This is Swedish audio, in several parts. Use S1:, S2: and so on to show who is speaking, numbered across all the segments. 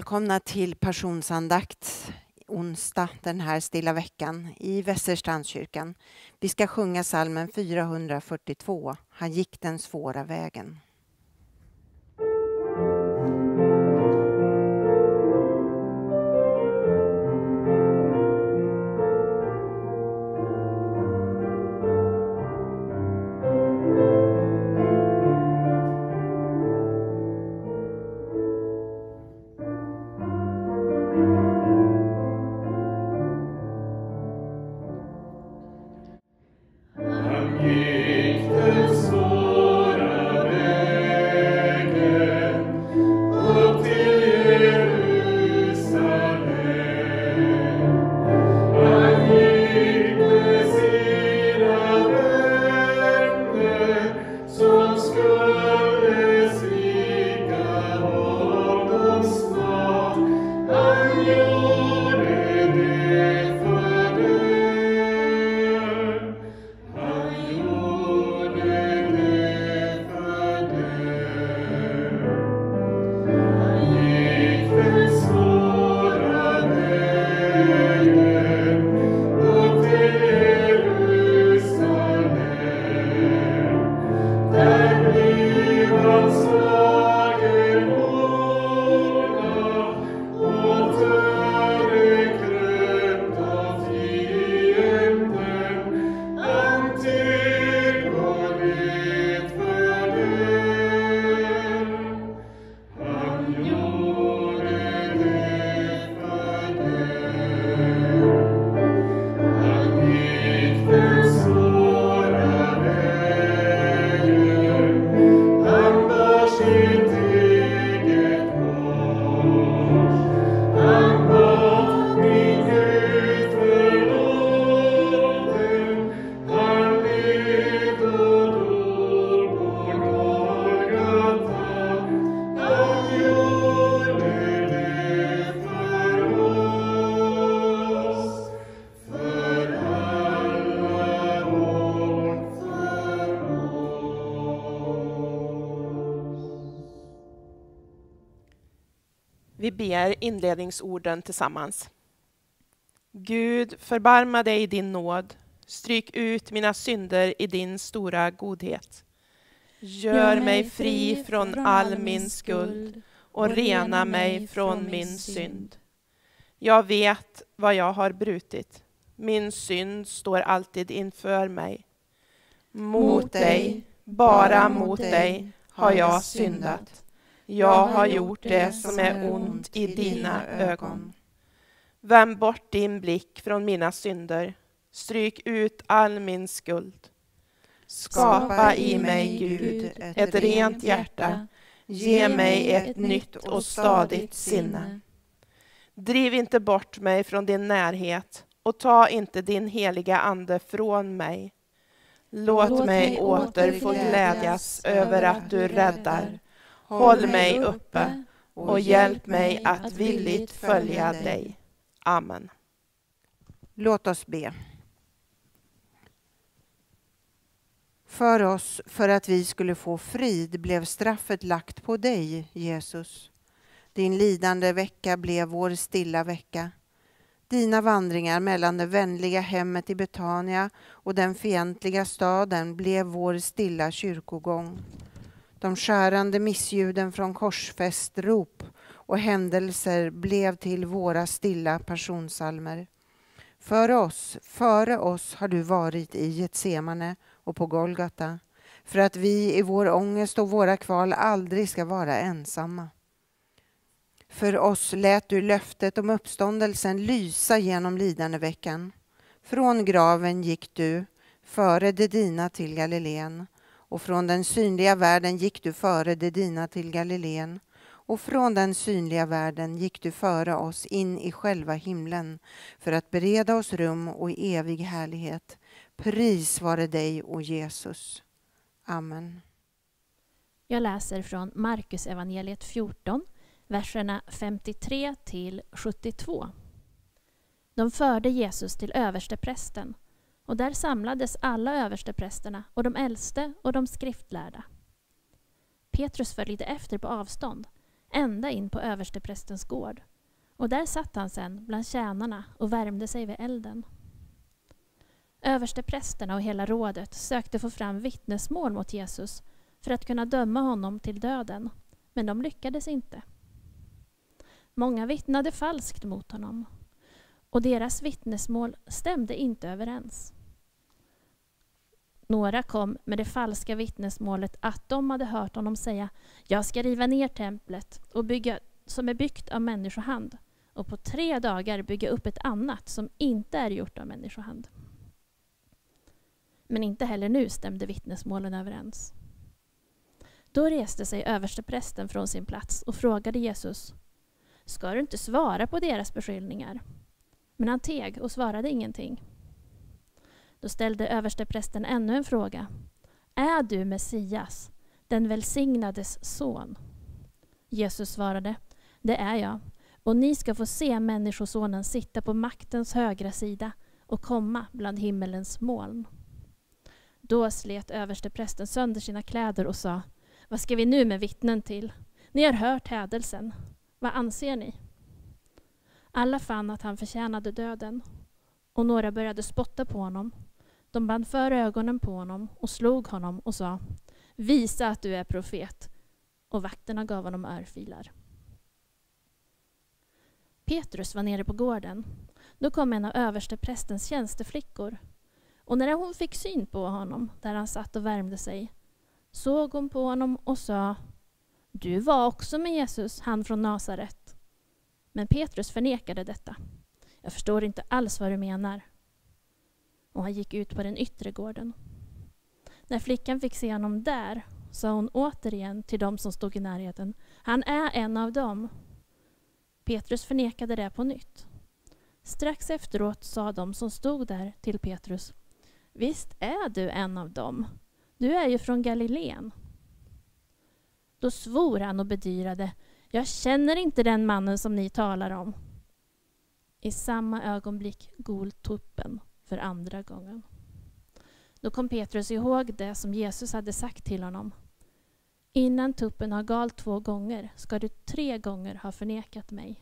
S1: Välkomna till passionsandakt onsdag den här stilla veckan i Västerstrandskyrkan. Vi ska sjunga salmen 442, Han gick den svåra vägen.
S2: Vi ber inledningsorden tillsammans. Gud, förbarma dig i din nåd. Stryk ut mina synder i din stora godhet. Gör mig fri från all min skuld och rena mig från min synd. Jag vet vad jag har brutit. Min synd står alltid inför mig. Mot dig, bara mot dig, har jag syndat. Jag har gjort det som är ont i dina ögon. Vänd bort din blick från mina synder. Stryk ut all min skuld. Skapa i mig, Gud, ett rent hjärta. Ge mig ett nytt och stadigt sinne. Driv inte bort mig från din närhet och ta inte din heliga Ande från mig. Låt mig åter få glädjas över att du räddar Håll mig uppe och hjälp mig att villigt följa dig. Amen.
S1: Låt oss be. För oss, för att vi skulle få frid, blev straffet lagt på dig, Jesus. Din lidande vecka blev vår stilla vecka. Dina vandringar mellan det vänliga hemmet i Betania och den fientliga staden blev vår stilla kyrkogång de skärande missljuden från korsfästrop och händelser blev till våra stilla personsalmer. Före oss, före oss har du varit i Getsemane och på Golgata för att vi i vår ångest och våra kval aldrig ska vara ensamma. För oss lät du löftet om uppståndelsen lysa genom lidandeveckan. Från graven gick du, före de dina till Galileen och från den synliga världen gick du före de dina till Galileen och från den synliga världen gick du före oss in i själva himlen för att bereda oss rum och evig härlighet. Pris vare dig, o Jesus. Amen.
S3: Jag läser från Markus evangeliet 14, verserna 53 till 72. De förde Jesus till översteprästen och där samlades alla översteprästerna och de äldste och de skriftlärda. Petrus följde efter på avstånd. ända in på översteprästens gård. Och där satt han sen bland tjänarna och värmde sig vid elden. Översteprästerna och hela rådet sökte få fram vittnesmål mot Jesus för att kunna döma honom till döden, men de lyckades inte. Många vittnade falskt mot honom och deras vittnesmål stämde inte överens. Några kom med det falska vittnesmålet att de hade hört honom säga Jag ska riva ner templet och bygga som är byggt av människohand och på tre dagar bygga upp ett annat som inte är gjort av människohand. Men inte heller nu stämde vittnesmålen överens. Då reste sig översteprästen från sin plats och frågade Jesus Ska du inte svara på deras beskyllningar? Men han teg och svarade ingenting. Då ställde översteprästen ännu en fråga. Är du Messias, den välsignades son? Jesus svarade, det är jag, och ni ska få se Människosonen sitta på maktens högra sida och komma bland himmelens moln. Då slet översteprästen sönder sina kläder och sa, vad ska vi nu med vittnen till? Ni har hört hädelsen. Vad anser ni? Alla fann att han förtjänade döden, och några började spotta på honom. De band för ögonen på honom och slog honom och sa Visa att du är profet. Och vakterna gav honom örfilar. Petrus var nere på gården. Då kom en av översteprästens tjänsteflickor. Och när hon fick syn på honom, där han satt och värmde sig, såg hon på honom och sa Du var också med Jesus, han från Nasaret. Men Petrus förnekade detta. Jag förstår inte alls vad du menar. Och han gick ut på den yttre gården. När flickan fick se honom där sa hon återigen till dem som stod i närheten, han är en av dem. Petrus förnekade det på nytt. Strax efteråt sa de som stod där till Petrus, visst är du en av dem, du är ju från Galileen. Då svor han och bedyrade, jag känner inte den mannen som ni talar om. I samma ögonblick gol tuppen för andra gången. Då kom Petrus ihåg det som Jesus hade sagt till honom. Innan tuppen har galt två gånger ska du tre gånger ha förnekat mig.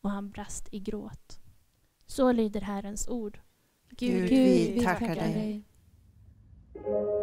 S3: Och han brast i gråt. Så lyder Herrens ord.
S1: Gud, vi tackar dig.
S4: Rör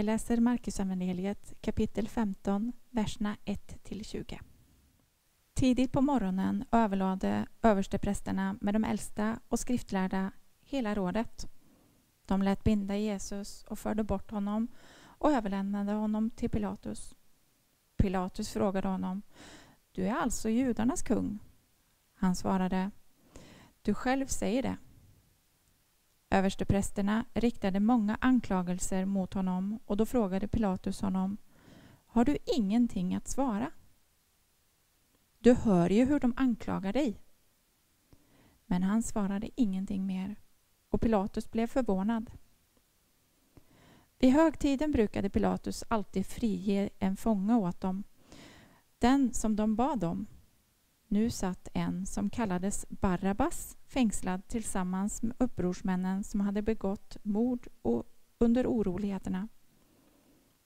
S4: Jag
S5: läser Markusevangeliet kapitel 15, verserna 1-20. Tidigt på morgonen överlade översteprästerna med de äldsta och skriftlärda hela rådet. De lät binda Jesus och förde bort honom och överlämnade honom till Pilatus. Pilatus frågade honom, du är alltså judarnas kung? Han svarade, du själv säger det. Översteprästerna riktade många anklagelser mot honom och då frågade Pilatus honom, har du ingenting att svara? Du hör ju hur de anklagar dig. Men han svarade ingenting mer och Pilatus blev förvånad. Vid högtiden brukade Pilatus alltid frige en fånge åt dem, den som de bad om. Nu satt en som kallades Barabbas fängslad tillsammans med upprorsmännen som hade begått mord och under oroligheterna.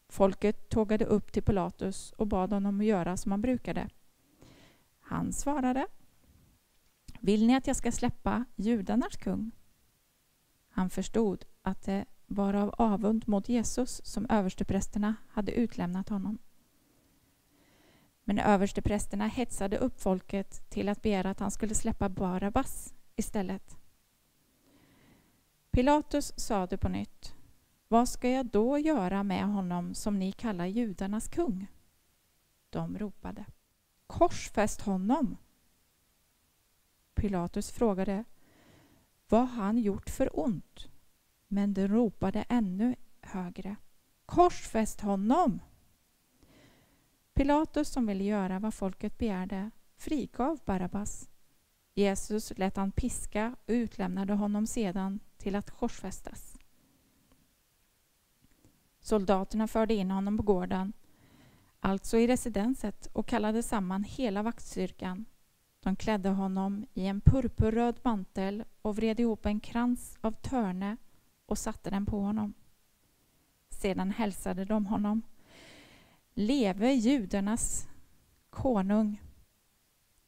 S5: Folket tågade upp till Pilatus och bad honom att göra som han brukade. Han svarade Vill ni att jag ska släppa judarnas kung? Han förstod att det var av avund mot Jesus som översteprästerna hade utlämnat honom. Men översteprästerna hetsade upp folket till att begära att han skulle släppa Barabbas istället. Pilatus sade på nytt Vad ska jag då göra med honom som ni kallar judarnas kung? De ropade Korsfäst honom! Pilatus frågade vad han gjort för ont? Men de ropade ännu högre. Korsfäst honom! Pilatus, som ville göra vad folket begärde, frigav Barabbas. Jesus lät han piska och utlämnade honom sedan till att korsfästas. Soldaterna förde in honom på gården, alltså i residenset, och kallade samman hela vaktstyrkan. De klädde honom i en purpurröd mantel och vred ihop en krans av törne och satte den på honom. Sedan hälsade de honom. Leve judarnas konung!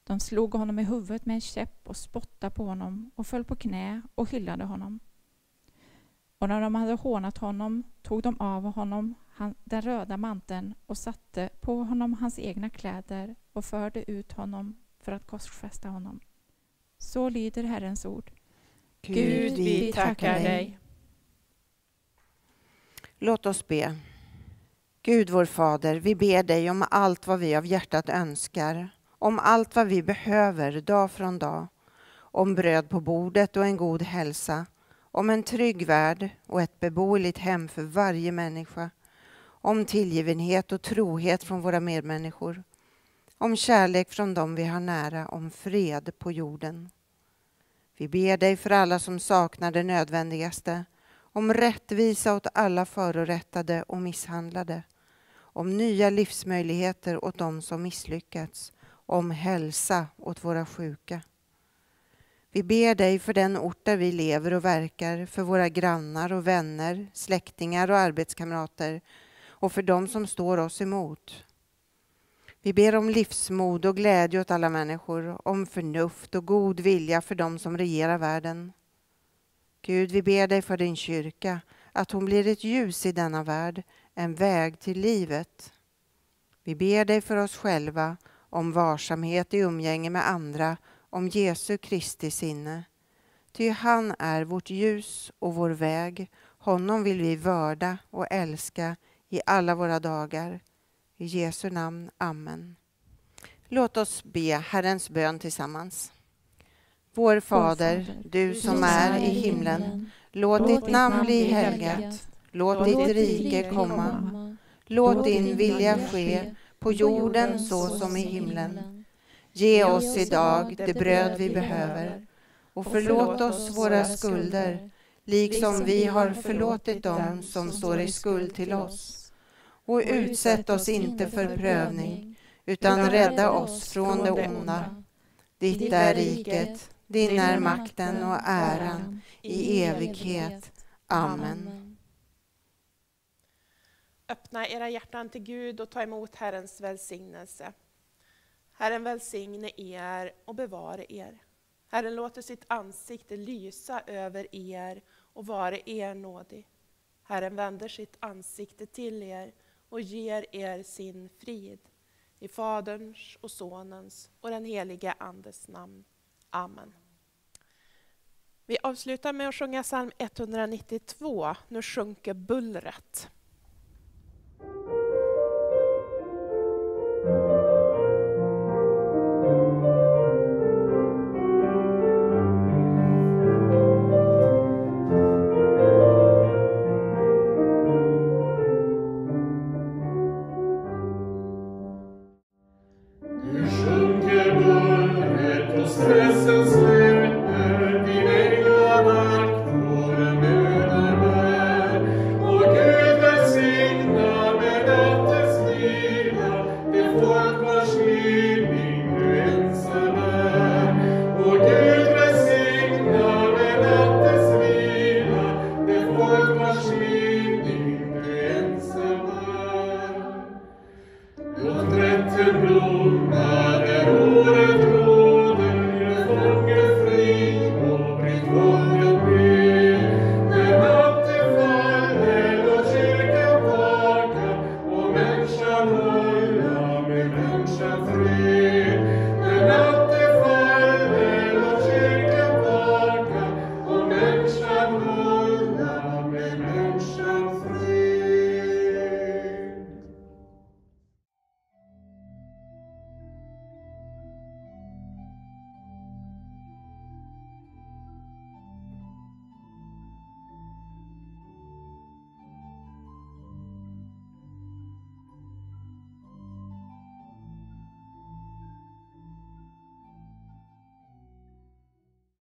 S5: De slog honom i huvudet med en käpp och spottade på honom och föll på knä och hyllade honom. Och när de hade hånat honom tog de av honom den röda manteln och satte på honom hans egna kläder och förde ut honom för att korsfästa honom. Så lyder Herrens ord.
S2: Gud, vi tackar dig.
S1: Låt oss be. Gud vår Fader, vi ber dig om allt vad vi av hjärtat önskar, om allt vad vi behöver dag från dag, om bröd på bordet och en god hälsa, om en trygg värld och ett beboeligt hem för varje människa, om tillgivenhet och trohet från våra medmänniskor, om kärlek från dem vi har nära, om fred på jorden. Vi ber dig för alla som saknar det nödvändigaste, om rättvisa åt alla förorättade och misshandlade, om nya livsmöjligheter åt dem som misslyckats, om hälsa åt våra sjuka. Vi ber dig för den ort där vi lever och verkar, för våra grannar och vänner, släktingar och arbetskamrater och för dem som står oss emot. Vi ber om livsmod och glädje åt alla människor, om förnuft och god vilja för dem som regerar världen. Gud, vi ber dig för din kyrka, att hon blir ett ljus i denna värld, en väg till livet. Vi ber dig för oss själva, om varsamhet i umgänge med andra, om Jesu Kristi sinne. Ty han är vårt ljus och vår väg, honom vill vi vörda och älska i alla våra dagar. I Jesu namn. Amen. Låt oss be Herrens bön tillsammans. Vår Fader, du som är i himlen. Låt ditt namn bli helgat. Låt ditt rike komma. Låt din vilja ske på jorden så som i himlen. Ge oss idag det bröd vi behöver och förlåt oss våra skulder liksom vi har förlåtit dem som står i skuld till oss och utsätt oss inte för prövning, utan rädda oss från det onda. Ditt är riket, din är makten och äran i evighet. Amen.
S2: Öppna era hjärtan till Gud och ta emot Herrens välsignelse. Herren välsigne er och bevare er. Herren låter sitt ansikte lysa över er och vare er nådig. Herren vänder sitt ansikte till er och ger er sin frid. I Faderns och Sonens och den helige Andes namn. Amen. Vi avslutar med att sjunga psalm 192. Nu sjunker bullret.
S6: Det folk